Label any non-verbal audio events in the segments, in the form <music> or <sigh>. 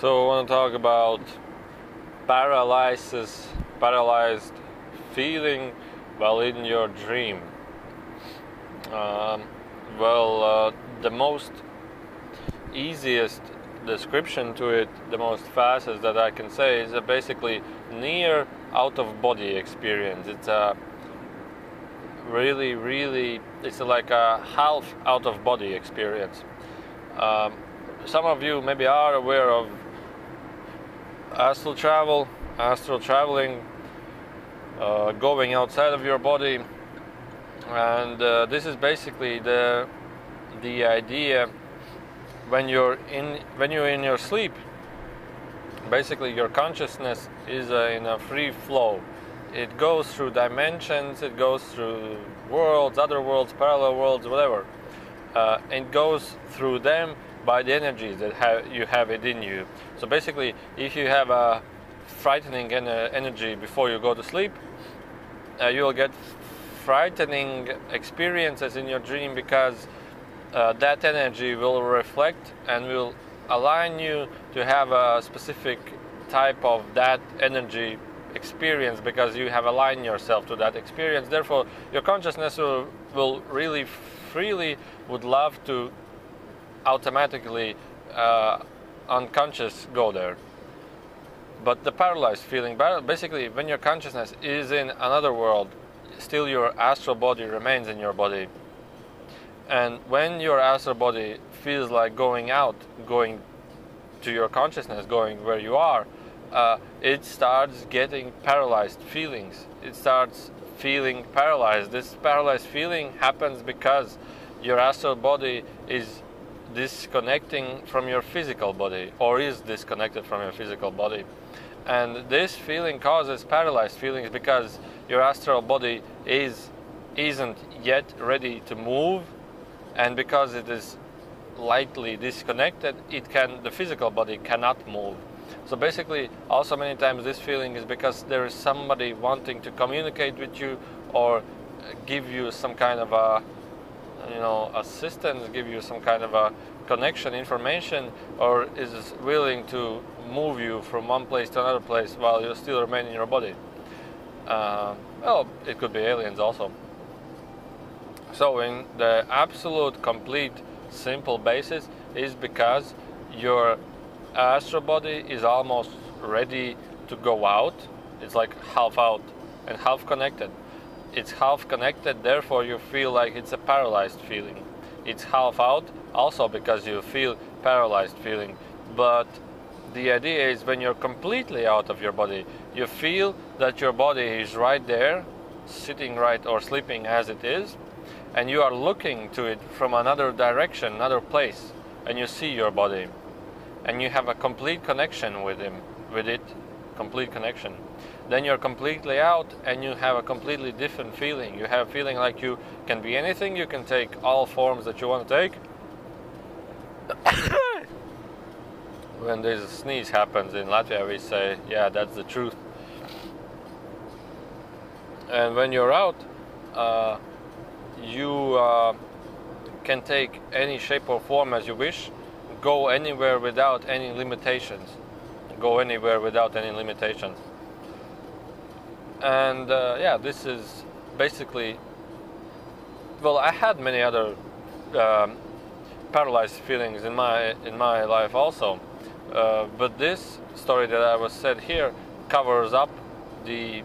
So I want to talk about paralysis, paralyzed feeling while in your dream. Um, well, uh, the most easiest description to it, the most fastest that I can say is a basically near out of body experience. It's a really, really, it's like a half out of body experience. Um, some of you maybe are aware of astral travel, astral traveling, uh, going outside of your body, and uh, this is basically the the idea when you're in when you're in your sleep. Basically, your consciousness is uh, in a free flow. It goes through dimensions, it goes through worlds, other worlds, parallel worlds, whatever. Uh, it goes through them by the energy that have, you have within you. So basically, if you have a frightening energy before you go to sleep, uh, you will get frightening experiences in your dream because uh, that energy will reflect and will align you to have a specific type of that energy experience because you have aligned yourself to that experience therefore your consciousness will, will really freely would love to automatically uh, unconscious go there. But the paralyzed feeling, basically, when your consciousness is in another world, still your astral body remains in your body. And when your astral body feels like going out, going to your consciousness, going where you are, uh, it starts getting paralyzed feelings. It starts feeling paralyzed. This paralyzed feeling happens because your astral body is disconnecting from your physical body or is disconnected from your physical body. And this feeling causes paralyzed feelings because your astral body is isn't yet ready to move and because it is lightly disconnected it can the physical body cannot move so basically also many times this feeling is because there is somebody wanting to communicate with you or give you some kind of a you know assistance give you some kind of a connection information or is willing to move you from one place to another place while you still remain in your body? Uh, well it could be aliens also. So in the absolute complete simple basis is because your astral body is almost ready to go out. It's like half out and half connected it's half connected, therefore you feel like it's a paralyzed feeling. It's half out also because you feel paralyzed feeling. But the idea is when you're completely out of your body, you feel that your body is right there, sitting right or sleeping as it is, and you are looking to it from another direction, another place, and you see your body. And you have a complete connection with him, with it, complete connection then you're completely out and you have a completely different feeling. You have a feeling like you can be anything, you can take all forms that you want to take. <coughs> when this sneeze happens in Latvia, we say, yeah, that's the truth. And when you're out, uh, you uh, can take any shape or form as you wish, go anywhere without any limitations. Go anywhere without any limitations and uh, yeah, this is basically. Well, I had many other um, paralyzed feelings in my in my life also, uh, but this story that I was said here covers up the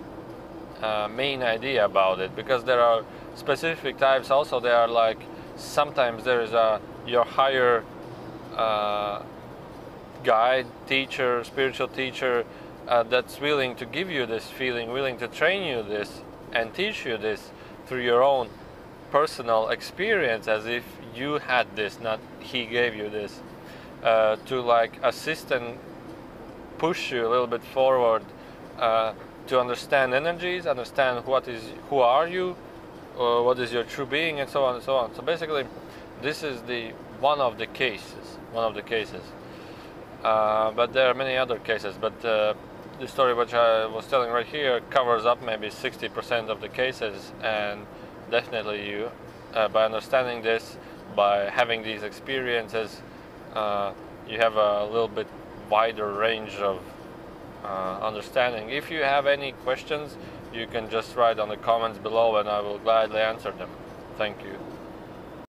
uh, main idea about it because there are specific types also. There are like sometimes there is a your higher uh, guide, teacher, spiritual teacher uh, that's willing to give you this feeling, willing to train you this and teach you this through your own personal experience as if you had this, not he gave you this, uh, to like assist and push you a little bit forward uh, to understand energies, understand what is, who are you, uh, what is your true being, and so on and so on. So basically, this is the one of the cases, one of the cases. Uh, but there are many other cases. But uh, the story which I was telling right here covers up maybe 60% of the cases, and definitely you, uh, by understanding this, by having these experiences, uh, you have a little bit wider range of uh, understanding. If you have any questions, you can just write on the comments below and I will gladly answer them. Thank you.